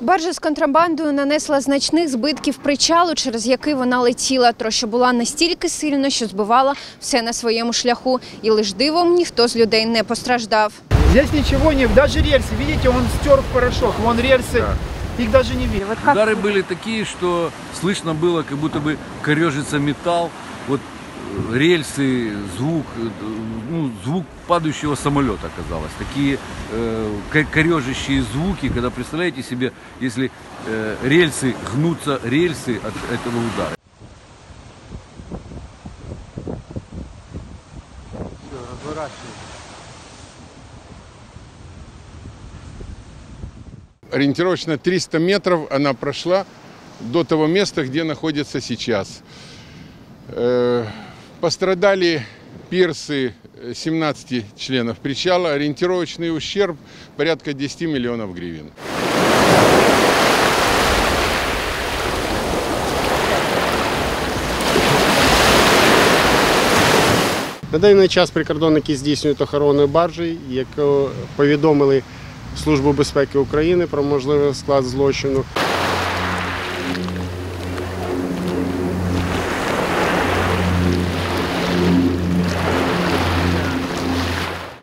Баржа з контрабандою нанесла значних збитків причалу, через який вона летіла. Троща була настільки сильна, що збивала все на своєму шляху. І лиш дивом ніхто з людей не постраждав. Здесь ничего нет, даже рельсы, видите, он стер в порошок, вон рельсы, их даже не видно. Удары были такие, что слышно было, как будто бы корежится металл. Вот э, рельсы, звук, э, ну, звук падающего самолета оказалось. Такие э, ко- корежащие звуки, когда представляете себе, если э, рельсы гнутся рельсы от этого удара. ориентировочно 300 метров она прошла до того места, где находится сейчас. Э, Пострадали пирсы э, 17 членов причала. Ориентировочный ущерб порядка 10 миллионов гривен. На даний час прикордонники здійснюють охорону баржі, яку повідомили Службу безпеки України про можливий склад злочину.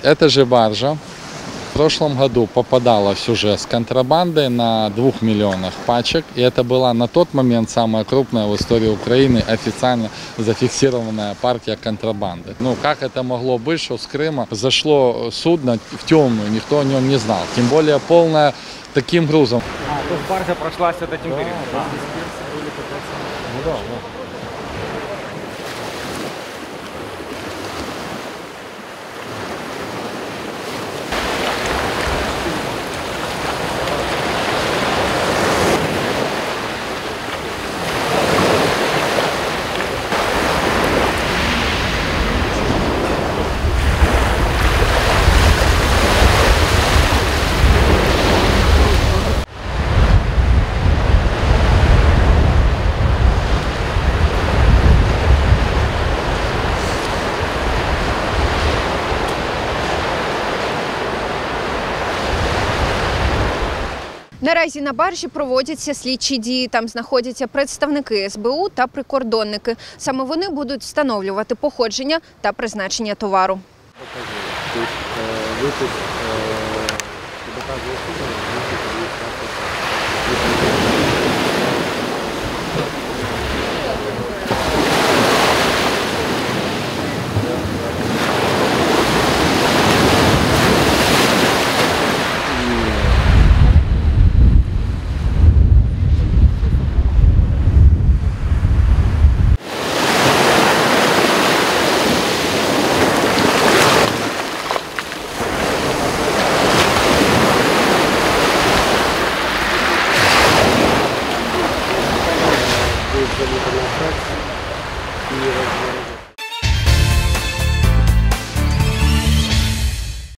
Эта же баржа в прошлом году попадалась уже с контрабандой на 2 миллионах пачек. И это была на тот момент самая крупная в истории Украины официально зафиксированная партия контрабанды. Ну, как это могло быть, что с Крыма зашло судно в темную, никто о нем не знал. Тем более полное таким грузом. То есть баржа прошлась вот этим периодом. Наразі на баржі проводяться слідчі дії. Там знаходяться представники СБУ та прикордонники. Саме вони будуть встановлювати походження та призначення товару. Буде заліта на фракцію і розбирати.